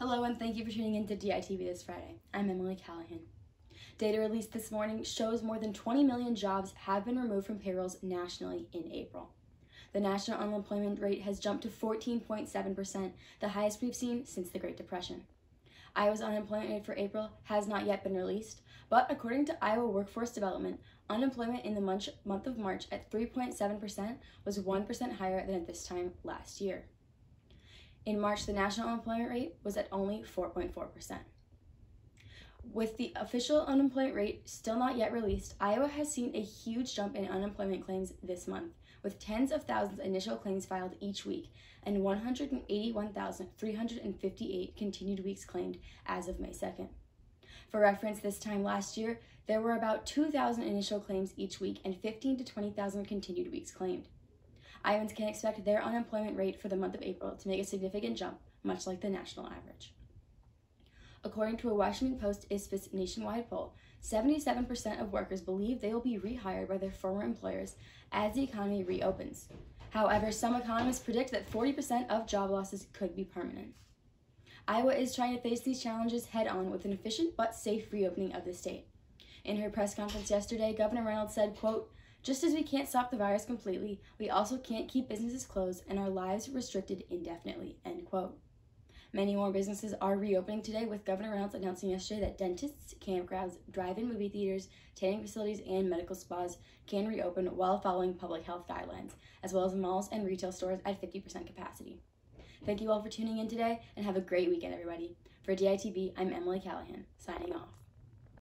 Hello and thank you for tuning in to DITV this Friday. I'm Emily Callahan. Data released this morning shows more than 20 million jobs have been removed from payrolls nationally in April. The national unemployment rate has jumped to 14.7%, the highest we've seen since the Great Depression. Iowa's unemployment rate for April has not yet been released, but according to Iowa Workforce Development, unemployment in the month of March at 3.7% was 1% higher than at this time last year. In March, the national unemployment rate was at only 4.4%. With the official unemployment rate still not yet released, Iowa has seen a huge jump in unemployment claims this month, with tens of thousands initial claims filed each week and 181,358 continued weeks claimed as of May 2nd. For reference, this time last year, there were about 2,000 initial claims each week and 15 to 20,000 continued weeks claimed. Iowans can expect their unemployment rate for the month of April to make a significant jump, much like the national average. According to a Washington Post Ipsos nationwide poll, 77% of workers believe they will be rehired by their former employers as the economy reopens. However, some economists predict that 40% of job losses could be permanent. Iowa is trying to face these challenges head on with an efficient but safe reopening of the state. In her press conference yesterday, Governor Reynolds said, quote, just as we can't stop the virus completely, we also can't keep businesses closed and our lives restricted indefinitely, end quote. Many more businesses are reopening today, with Governor Reynolds announcing yesterday that dentists, campgrounds, drive-in movie theaters, tanning facilities, and medical spas can reopen while following public health guidelines, as well as malls and retail stores at 50% capacity. Thank you all for tuning in today, and have a great weekend, everybody. For DITV, I'm Emily Callahan, signing off.